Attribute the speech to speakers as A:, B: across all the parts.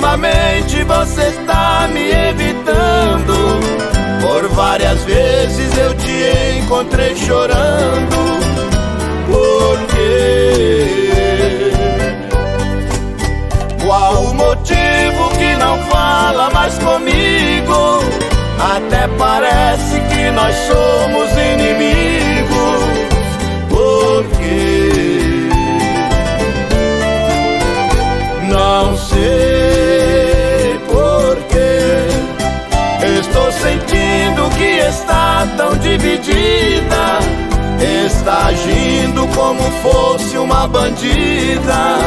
A: Ultimamente você está me evitando. Por várias vezes eu te encontrei chorando. Tão dividida Está agindo como fosse uma bandida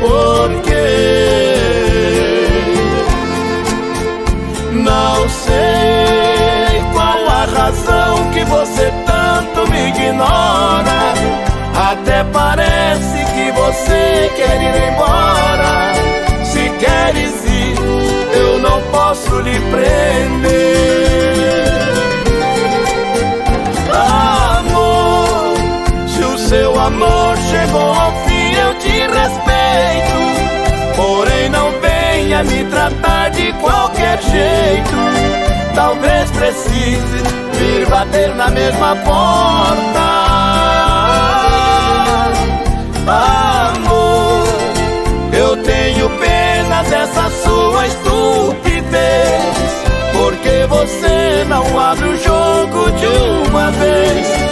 A: Por quê? Não sei qual a razão que você tanto me ignora Até parece que você quer ir embora me tratar de qualquer jeito. Talvez precise vir bater na mesma porta. Amor, eu tenho pena dessa sua estupidez. Porque você não abre o jogo de uma vez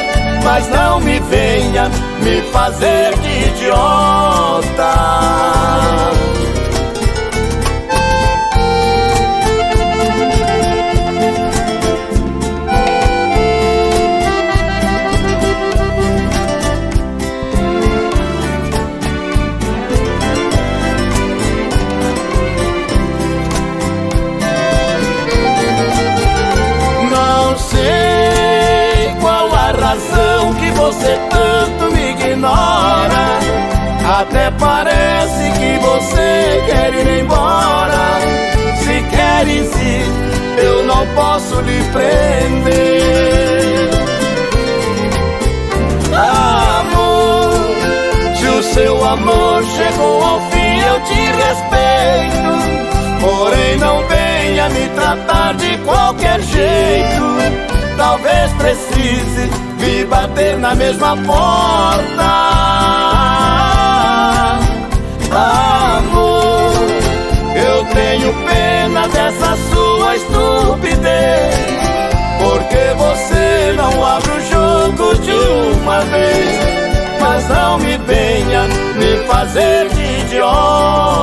A: mas não me venha me fazer de idiota. Ignora. Até parece que você quer ir embora. Se queres ir, eu não posso lhe prender. Amor, se o seu amor chegou ao fim, eu te respeito. Porém, não venha me tratar de qualquer jeito. Talvez precise vir bater na mesma porta. Amor, eu tenho pena dessa sua estupidez. Porque você não abre o jogo de uma vez. Mas não me venha me fazer de idiota.